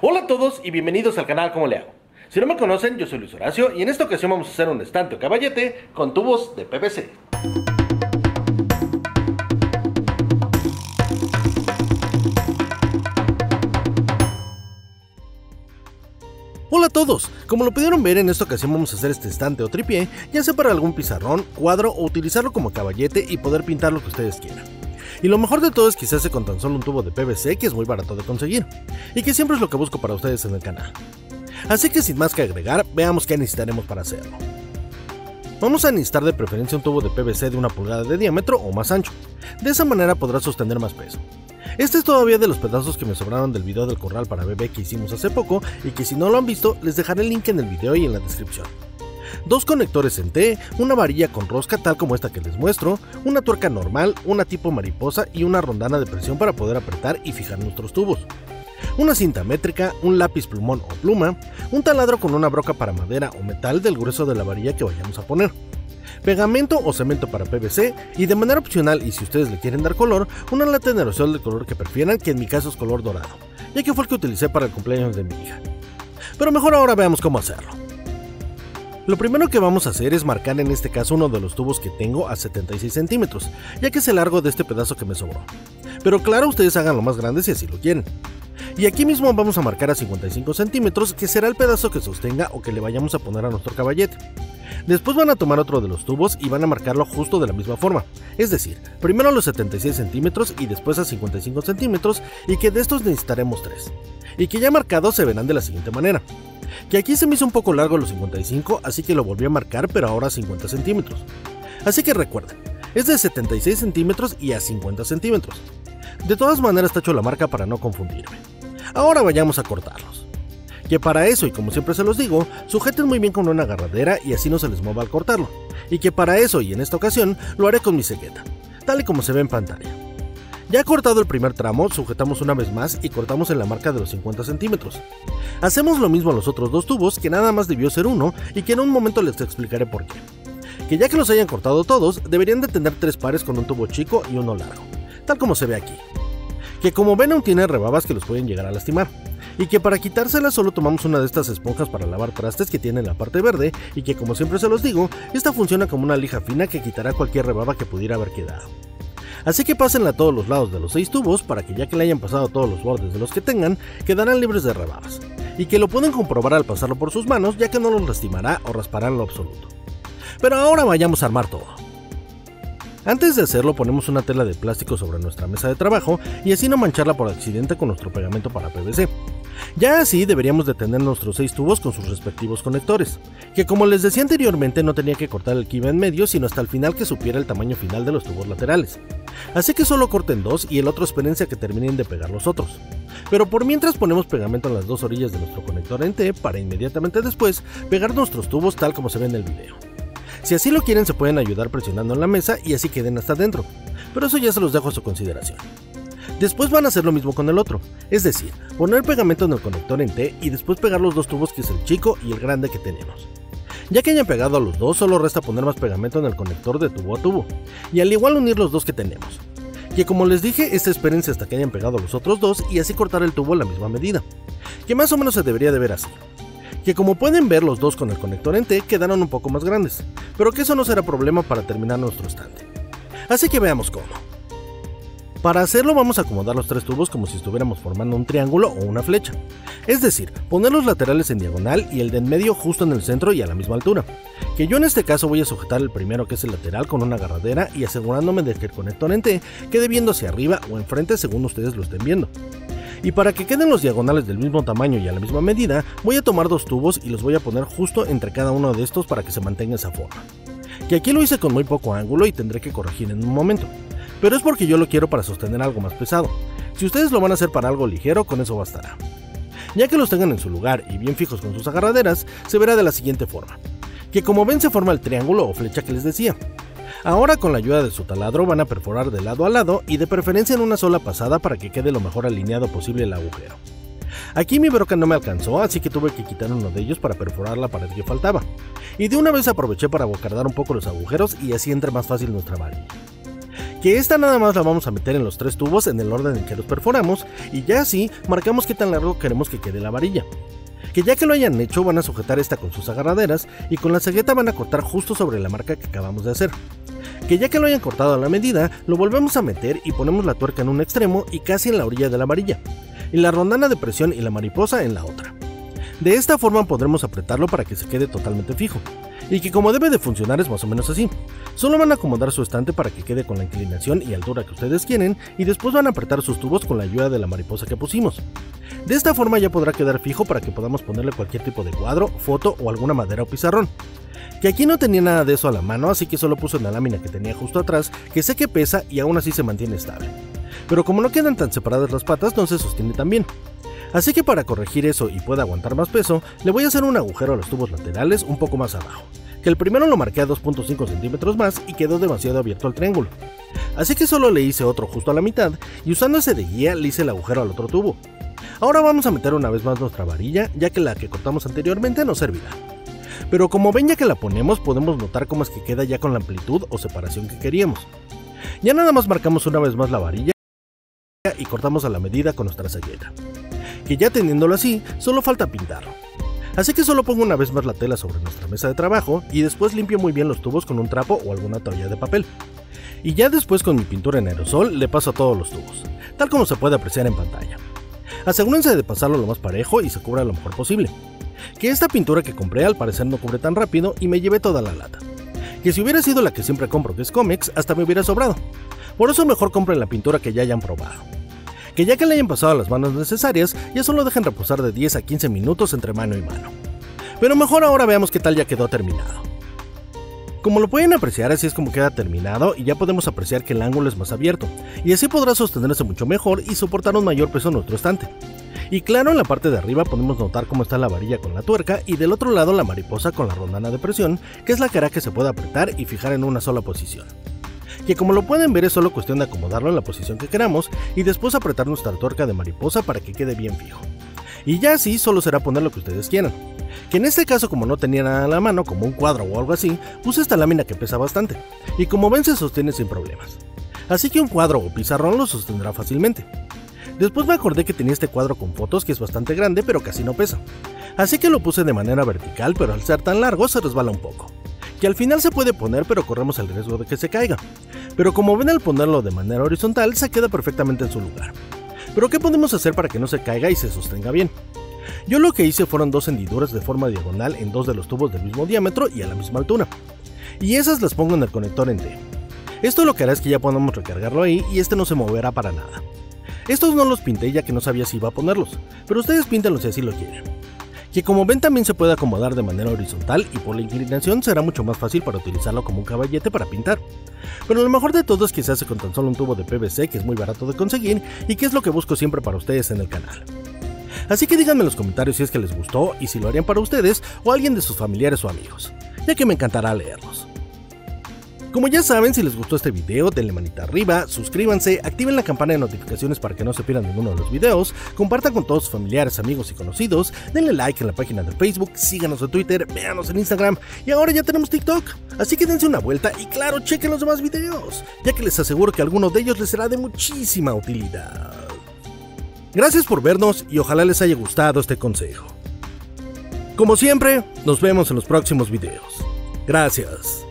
Hola a todos y bienvenidos al canal ¿Cómo le hago? Si no me conocen, yo soy Luis Horacio y en esta ocasión vamos a hacer un estante o caballete con tubos de PVC. Hola a todos, como lo pudieron ver en esta ocasión vamos a hacer este estante o tripié, ya sea para algún pizarrón, cuadro o utilizarlo como caballete y poder pintar lo que ustedes quieran. Y lo mejor de todo es que se hace con tan solo un tubo de PVC que es muy barato de conseguir, y que siempre es lo que busco para ustedes en el canal. Así que sin más que agregar, veamos qué necesitaremos para hacerlo. Vamos a necesitar de preferencia un tubo de PVC de una pulgada de diámetro o más ancho, de esa manera podrás sostener más peso. Este es todavía de los pedazos que me sobraron del video del corral para bebé que hicimos hace poco y que si no lo han visto les dejaré el link en el video y en la descripción. Dos conectores en T, una varilla con rosca tal como esta que les muestro, una tuerca normal, una tipo mariposa y una rondana de presión para poder apretar y fijar nuestros tubos. Una cinta métrica, un lápiz plumón o pluma, un taladro con una broca para madera o metal del grueso de la varilla que vayamos a poner pegamento o cemento para PVC y de manera opcional y si ustedes le quieren dar color, una lata de aerosol del color que prefieran, que en mi caso es color dorado, ya que fue el que utilicé para el cumpleaños de mi hija. Pero mejor ahora veamos cómo hacerlo. Lo primero que vamos a hacer es marcar en este caso uno de los tubos que tengo a 76 centímetros, ya que es el largo de este pedazo que me sobró. Pero claro, ustedes hagan lo más grande si así lo quieren. Y aquí mismo vamos a marcar a 55 centímetros, que será el pedazo que sostenga o que le vayamos a poner a nuestro caballete. Después van a tomar otro de los tubos y van a marcarlo justo de la misma forma, es decir, primero a los 76 centímetros y después a 55 centímetros y que de estos necesitaremos 3. Y que ya marcados se verán de la siguiente manera que aquí se me hizo un poco largo los 55, así que lo volví a marcar, pero ahora a 50 centímetros. Así que recuerden, es de 76 centímetros y a 50 centímetros. De todas maneras hecho la marca para no confundirme. Ahora vayamos a cortarlos. Que para eso, y como siempre se los digo, sujeten muy bien con una agarradera y así no se les mueva al cortarlo. Y que para eso, y en esta ocasión, lo haré con mi cegueta, tal y como se ve en pantalla. Ya cortado el primer tramo, sujetamos una vez más y cortamos en la marca de los 50 centímetros. Hacemos lo mismo a los otros dos tubos, que nada más debió ser uno y que en un momento les explicaré por qué. Que ya que los hayan cortado todos, deberían de tener tres pares con un tubo chico y uno largo, tal como se ve aquí. Que como ven aún tiene rebabas que los pueden llegar a lastimar. Y que para quitárselas solo tomamos una de estas esponjas para lavar trastes que tiene la parte verde y que como siempre se los digo, esta funciona como una lija fina que quitará cualquier rebaba que pudiera haber quedado. Así que pásenla a todos los lados de los seis tubos para que ya que le hayan pasado todos los bordes de los que tengan, quedarán libres de rebabas. Y que lo pueden comprobar al pasarlo por sus manos ya que no los lastimará o raspará en lo absoluto. Pero ahora vayamos a armar todo. Antes de hacerlo ponemos una tela de plástico sobre nuestra mesa de trabajo y así no mancharla por accidente con nuestro pegamento para PVC. Ya así deberíamos de tener nuestros 6 tubos con sus respectivos conectores, que como les decía anteriormente no tenía que cortar el iba en medio sino hasta el final que supiera el tamaño final de los tubos laterales. Así que solo corten dos y el otro espérense a que terminen de pegar los otros. Pero por mientras ponemos pegamento en las dos orillas de nuestro conector en T para inmediatamente después pegar nuestros tubos tal como se ve en el video. Si así lo quieren se pueden ayudar presionando en la mesa y así queden hasta adentro, pero eso ya se los dejo a su consideración. Después van a hacer lo mismo con el otro, es decir, poner pegamento en el conector en T y después pegar los dos tubos que es el chico y el grande que tenemos. Ya que hayan pegado a los dos, solo resta poner más pegamento en el conector de tubo a tubo, y al igual unir los dos que tenemos. Que como les dije, esta experiencia hasta que hayan pegado los otros dos y así cortar el tubo a la misma medida. Que más o menos se debería de ver así. Que como pueden ver los dos con el conector en T quedaron un poco más grandes, pero que eso no será problema para terminar nuestro estante. Así que veamos cómo. Para hacerlo vamos a acomodar los tres tubos como si estuviéramos formando un triángulo o una flecha. Es decir, poner los laterales en diagonal y el de en medio justo en el centro y a la misma altura. Que yo en este caso voy a sujetar el primero que es el lateral con una agarradera y asegurándome de que el conector en T quede viendo hacia arriba o enfrente según ustedes lo estén viendo. Y para que queden los diagonales del mismo tamaño y a la misma medida, voy a tomar dos tubos y los voy a poner justo entre cada uno de estos para que se mantenga esa forma. Que aquí lo hice con muy poco ángulo y tendré que corregir en un momento pero es porque yo lo quiero para sostener algo más pesado. Si ustedes lo van a hacer para algo ligero, con eso bastará. Ya que los tengan en su lugar y bien fijos con sus agarraderas, se verá de la siguiente forma. Que como ven se forma el triángulo o flecha que les decía. Ahora con la ayuda de su taladro van a perforar de lado a lado y de preferencia en una sola pasada para que quede lo mejor alineado posible el agujero. Aquí mi broca no me alcanzó, así que tuve que quitar uno de ellos para perforar la pared que faltaba. Y de una vez aproveché para bocardar un poco los agujeros y así entre más fácil nuestra varilla que esta nada más la vamos a meter en los tres tubos en el orden en que los perforamos y ya así marcamos qué tan largo queremos que quede la varilla. Que ya que lo hayan hecho van a sujetar esta con sus agarraderas y con la cegueta van a cortar justo sobre la marca que acabamos de hacer. Que ya que lo hayan cortado a la medida, lo volvemos a meter y ponemos la tuerca en un extremo y casi en la orilla de la varilla, y la rondana de presión y la mariposa en la otra. De esta forma podremos apretarlo para que se quede totalmente fijo y que como debe de funcionar es más o menos así. Solo van a acomodar su estante para que quede con la inclinación y altura que ustedes quieren y después van a apretar sus tubos con la ayuda de la mariposa que pusimos. De esta forma ya podrá quedar fijo para que podamos ponerle cualquier tipo de cuadro, foto o alguna madera o pizarrón. Que aquí no tenía nada de eso a la mano, así que solo puse una lámina que tenía justo atrás, que sé que pesa y aún así se mantiene estable. Pero como no quedan tan separadas las patas, no se sostiene tan bien. Así que para corregir eso y pueda aguantar más peso, le voy a hacer un agujero a los tubos laterales un poco más abajo, que el primero lo marqué a 2.5 centímetros más y quedó demasiado abierto al triángulo. Así que solo le hice otro justo a la mitad y usando ese de guía le hice el agujero al otro tubo. Ahora vamos a meter una vez más nuestra varilla, ya que la que cortamos anteriormente no servirá. Pero como ven ya que la ponemos podemos notar cómo es que queda ya con la amplitud o separación que queríamos. Ya nada más marcamos una vez más la varilla y cortamos a la medida con nuestra sayeta que ya teniéndolo así, solo falta pintarlo. Así que solo pongo una vez más la tela sobre nuestra mesa de trabajo y después limpio muy bien los tubos con un trapo o alguna toalla de papel. Y ya después con mi pintura en aerosol le paso a todos los tubos, tal como se puede apreciar en pantalla. Asegúrense de pasarlo lo más parejo y se cubra lo mejor posible. Que esta pintura que compré al parecer no cubre tan rápido y me llevé toda la lata. Que si hubiera sido la que siempre compro que es Comex, hasta me hubiera sobrado. Por eso mejor compren la pintura que ya hayan probado que ya que le hayan pasado las manos necesarias, ya solo dejen reposar de 10 a 15 minutos entre mano y mano. Pero mejor ahora veamos qué tal ya quedó terminado. Como lo pueden apreciar, así es como queda terminado y ya podemos apreciar que el ángulo es más abierto, y así podrá sostenerse mucho mejor y soportar un mayor peso en nuestro estante. Y claro, en la parte de arriba podemos notar cómo está la varilla con la tuerca y del otro lado la mariposa con la rondana de presión, que es la hará que se pueda apretar y fijar en una sola posición que como lo pueden ver es solo cuestión de acomodarlo en la posición que queramos y después apretar nuestra tuerca de mariposa para que quede bien fijo. Y ya así solo será poner lo que ustedes quieran. Que en este caso como no tenía nada a la mano, como un cuadro o algo así, puse esta lámina que pesa bastante, y como ven se sostiene sin problemas. Así que un cuadro o pizarrón lo sostendrá fácilmente. Después me acordé que tenía este cuadro con fotos que es bastante grande pero casi no pesa. Así que lo puse de manera vertical pero al ser tan largo se resbala un poco que al final se puede poner pero corremos el riesgo de que se caiga. Pero como ven al ponerlo de manera horizontal se queda perfectamente en su lugar. Pero ¿qué podemos hacer para que no se caiga y se sostenga bien? Yo lo que hice fueron dos hendiduras de forma diagonal en dos de los tubos del mismo diámetro y a la misma altura. Y esas las pongo en el conector en D. Esto lo que hará es que ya podamos recargarlo ahí y este no se moverá para nada. Estos no los pinté ya que no sabía si iba a ponerlos, pero ustedes píntenlos si así lo quieren que como ven también se puede acomodar de manera horizontal y por la inclinación será mucho más fácil para utilizarlo como un caballete para pintar. Pero lo mejor de todo es que se hace con tan solo un tubo de PVC que es muy barato de conseguir y que es lo que busco siempre para ustedes en el canal. Así que díganme en los comentarios si es que les gustó y si lo harían para ustedes o alguien de sus familiares o amigos, ya que me encantará leerlos. Como ya saben, si les gustó este video, denle manita arriba, suscríbanse, activen la campana de notificaciones para que no se pierdan ninguno de los videos, compartan con todos sus familiares, amigos y conocidos, denle like en la página de Facebook, síganos en Twitter, véanos en Instagram y ahora ya tenemos TikTok. Así que dense una vuelta y claro, chequen los demás videos, ya que les aseguro que alguno de ellos les será de muchísima utilidad. Gracias por vernos y ojalá les haya gustado este consejo. Como siempre, nos vemos en los próximos videos. Gracias.